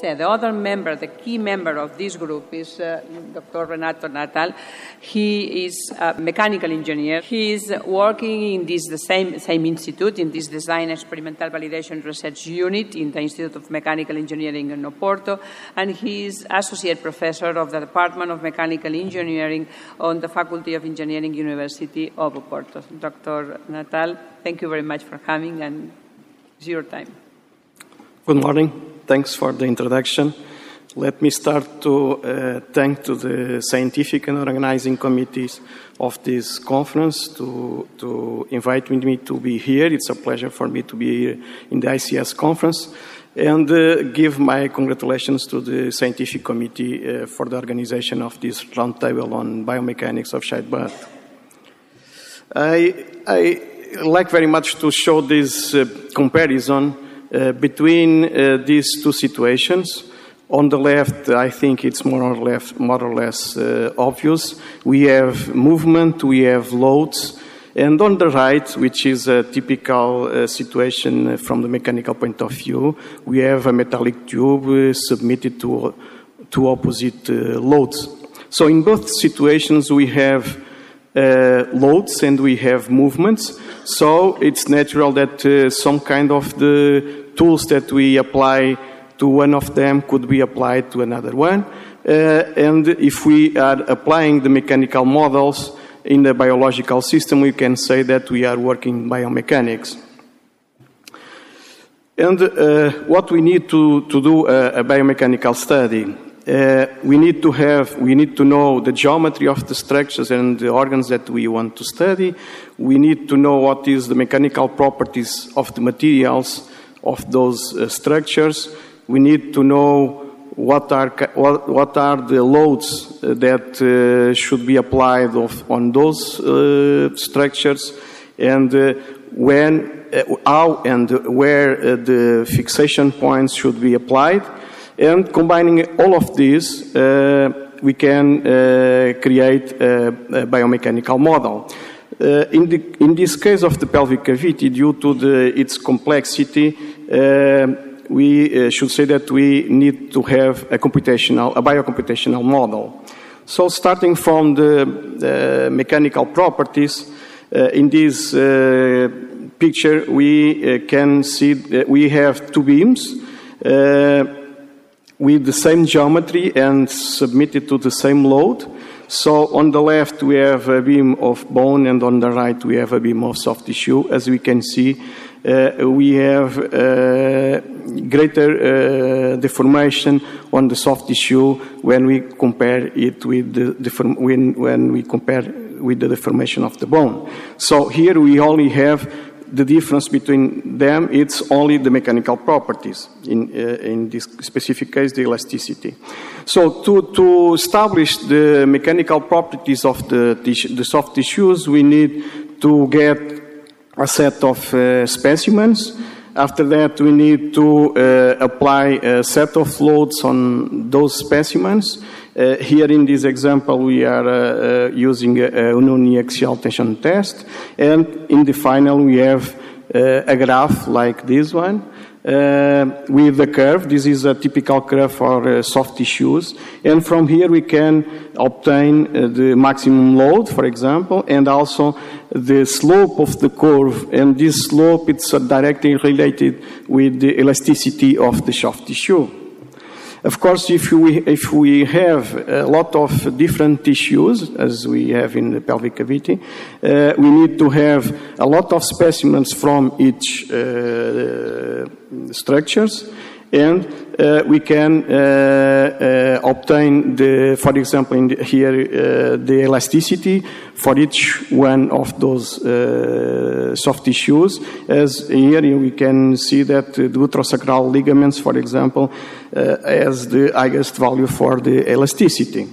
The other member, the key member of this group is uh, Dr. Renato Natal. He is a mechanical engineer. He is working in this the same same institute in this design experimental validation research unit in the Institute of Mechanical Engineering in Oporto, and he is associate professor of the Department of Mechanical Engineering on the Faculty of Engineering University of Oporto. Dr. Natal, thank you very much for coming and it's your time. Good morning. Thanks for the introduction. Let me start to uh, thank to the scientific and organizing committees of this conference to, to invite me to be here. It's a pleasure for me to be here in the ICS conference and uh, give my congratulations to the scientific committee uh, for the organization of this roundtable on biomechanics of bath. I, I like very much to show this uh, comparison uh, between uh, these two situations. On the left, I think it's more or less, more or less uh, obvious. We have movement, we have loads, and on the right, which is a typical uh, situation from the mechanical point of view, we have a metallic tube uh, submitted to two opposite loads. So in both situations, we have loads and we have movements. So it's natural that some kind of the tools that we apply to one of them could be applied to another one. Uh, and if we are applying the mechanical models in the biological system, we can say that we are working biomechanics. And uh, what we need to, to do a, a biomechanical study, uh, we need to have, we need to know the geometry of the structures and the organs that we want to study. We need to know what is the mechanical properties of the materials of those uh, structures. We need to know what are, what, what are the loads uh, that uh, should be applied of, on those uh, structures and uh, when, how and where the fixation points should be applied. And combining all of these, uh, we can uh, create a, a biomechanical model. Uh, in, the, in, this case of the pelvic cavity, due to the, its complexity, uh, we uh, should say that we need to have a computational, a biocomputational model. So starting from the mechanical properties, uh, in this picture we can see that we have two beams with the same geometry and submitted to the same load. So on the left we have a beam of bone and on the right we have a beam of soft tissue. As we can see, uh, we have uh, greater uh, deformation on the soft tissue when we compare it with the when, when we compare with the deformation of the bone. So here we only have the difference between them, it's only the mechanical properties, in, uh, in this specific case, the elasticity. So to, to establish the mechanical properties of the, the soft tissues, we need to get a set of uh, specimens. After that, we need to uh, apply a set of loads on those specimens. Uh, here in this example, we are uh, uh, using a, a uniaxial tension test, and in the final, we have a graph like this one. With the curve. This is a typical curve for soft tissues. And from here we can obtain the maximum load, for example, and also the slope of the curve. And this slope is directly related with the elasticity of the soft tissue. Of course, if we, if we have a lot of different tissues, as we have in the pelvic cavity, uh, we need to have a lot of specimens from each uh, structures and uh, we can uh, uh, obtain the, for example, the, here uh, the elasticity for each one of those uh, soft tissues. As here we can see that the uterosacral ligaments, for example, uh, has the highest value for the elasticity.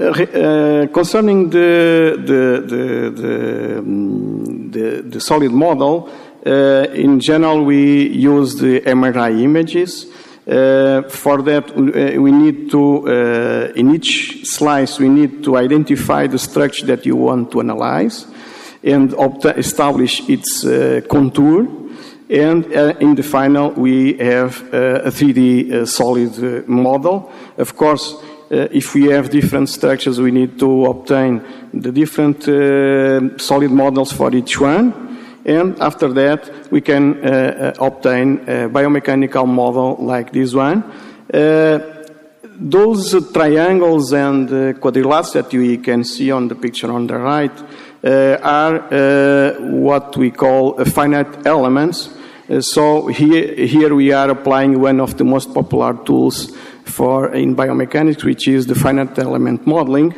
Uh, concerning the the, the, the, um, the, solid model, in general, we use the MRI images. Uh, for that, uh, we need to, uh, in each slice, we need to identify the structure that you want to analyze and establish its uh, contour. And uh, in the final, we have uh, a 3D uh, solid uh, model. Of course, uh, if we have different structures, we need to obtain the different uh, solid models for each one. And after that, we can obtain a biomechanical model like this one. those triangles and quadrilaterals that you can see on the picture on the right are what we call finite elements uh, so here, here we are applying one of the most popular tools for in biomechanics, which is the finite element modeling.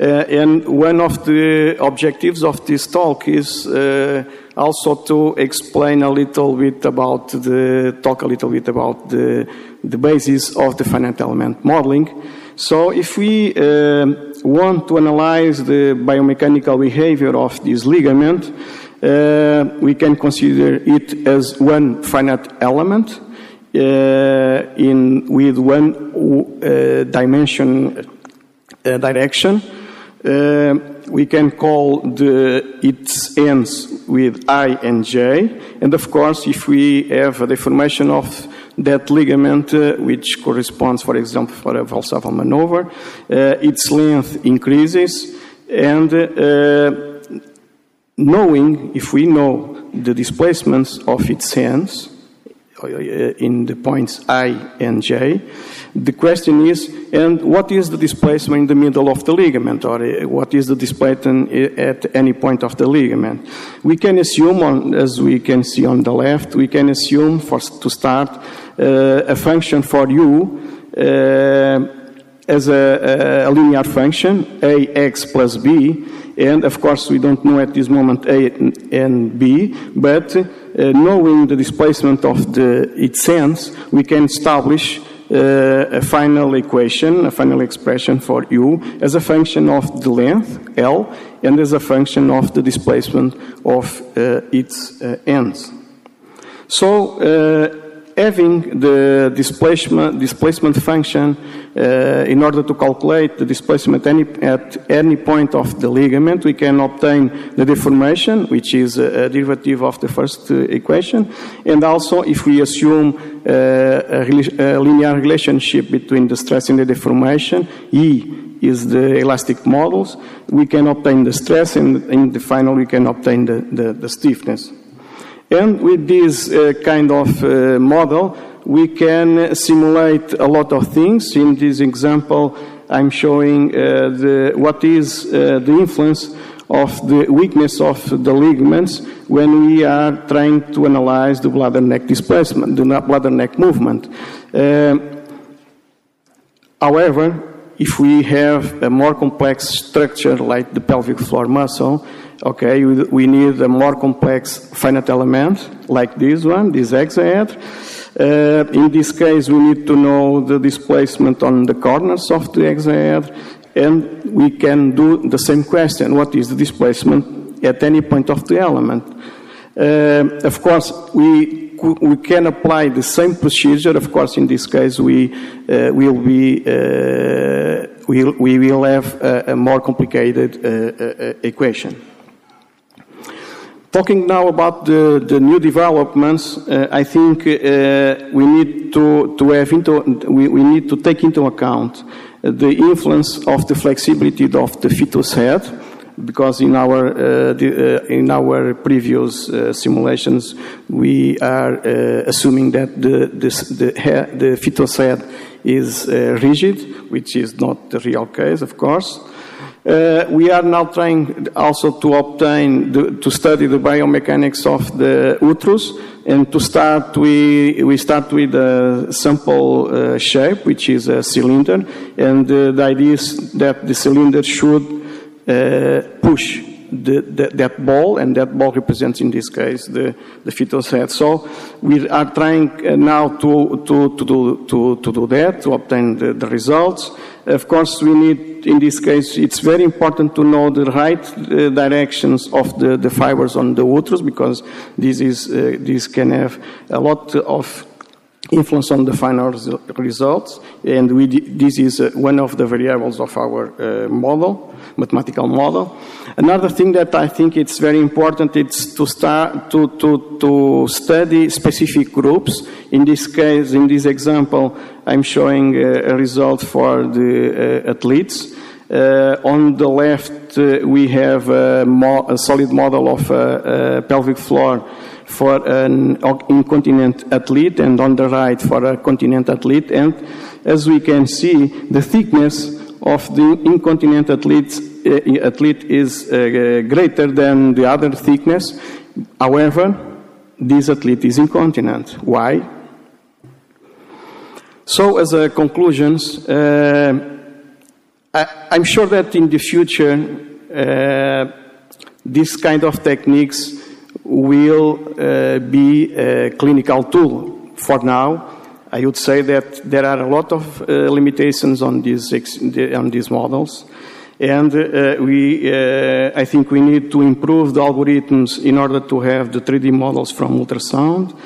Uh, and one of the objectives of this talk is uh, also to explain a little bit about the talk a little bit about the the basis of the finite element modeling. So if we uh, want to analyze the biomechanical behavior of this ligament, uh, we can consider it as one finite element uh, in with one uh, dimension uh, direction. Uh, we can call the, its ends with I and J, and of course, if we have a deformation of that ligament, uh, which corresponds, for example, for a valsalva maneuver, its length increases, and knowing, if we know the displacements of its ends uh, in the points I and J, the question is, and what is the displacement in the middle of the ligament, or uh, what is the displacement at any point of the ligament? We can assume, on, as we can see on the left, we can assume, for, to start, uh, a function for u uh, as a, a, linear function, ax plus b, and of course, we don't know at this moment A and B, but uh, knowing the displacement of the, its ends, we can establish uh, a final equation, a final expression for U as a function of the length, L, and as a function of the displacement of uh, its uh, ends. So, uh, having the displacement, displacement function uh, in order to calculate the displacement any, at any point of the ligament, we can obtain the deformation, which is a, derivative of the first uh, equation. And also, if we assume uh, a, a, linear relationship between the stress and the deformation, E is the elastic modulus, we can obtain the stress, and in the final, we can obtain the, the, the stiffness. And with this uh, kind of uh, model, we can simulate a lot of things. In this example, I'm showing uh, the, what is uh, the influence of the weakness of the ligaments when we are trying to analyze the bladder neck displacement, the bladder neck movement. Uh, however, if we have a more complex structure like the pelvic floor muscle, Okay, we need a more complex finite element like this one, this hexaed. Uh, in this case, we need to know the displacement on the corners of the hexaed, and we can do the same question: what is the displacement at any point of the element? Uh, of course, we we can apply the same procedure. Of course, in this case, we uh, will be uh, we'll, we will have a, a more complicated uh, uh, equation. Talking now about the, the new developments, uh, I think uh, we need to, to have into, we, we need to take into account the influence of the flexibility of the fetus head, because in our uh, the, uh, in our previous uh, simulations we are uh, assuming that the the, hair, the fetus head is rigid, which is not the real case, of course. Uh, we are now trying also to obtain, the, to study the biomechanics of the uterus, and to start, we, we start with a simple uh, shape, which is a cylinder, and uh, the idea is that the cylinder should uh, push the, the, that ball, and that ball represents in this case the, the fetus head. So we are trying uh, now to, to, to, do, to, to do that, to obtain the, the results. Of course, we need, in this case, it's very important to know the right uh, directions of the, the fibers on the uterus because this, is, uh, this can have a lot of influence on the final results. And we, this is uh, one of the variables of our uh, model, mathematical model. Another thing that I think it's very important is to start to, to, to study specific groups. In this case, in this example, I'm showing a, a result for the uh, athletes. Uh, on the left, uh, we have a, a, solid model of pelvic floor for an incontinent athlete, and on the right for a continent athlete. And as we can see, the thickness of the incontinent athlete, uh, athlete is uh, greater than the other thickness. However, this athlete is incontinent. Why? So, as a conclusions, uh, I, am sure that in the future, this kind of techniques will uh, be a clinical tool. For now, I would say that there are a lot of uh, limitations on these, on these models. And uh, we, uh, I think we need to improve the algorithms in order to have the 3D models from ultrasound.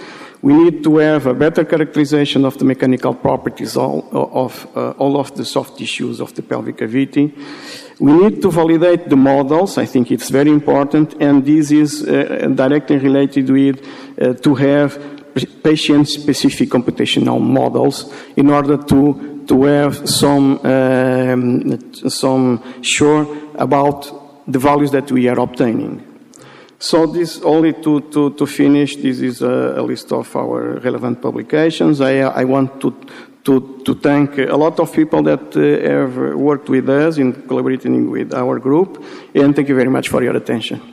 We need to have a better characterization of the mechanical properties all, of uh, all of the soft tissues of the pelvic cavity. We need to validate the models. I think it's very important, and this is uh, directly related with uh, to have patient-specific computational models in order to to have some um, some sure about the values that we are obtaining. So this only to, to, to finish, this is a, a list of our relevant publications. I, I want to, to, to thank a lot of people that uh, have worked with us in collaborating with our group, and thank you very much for your attention.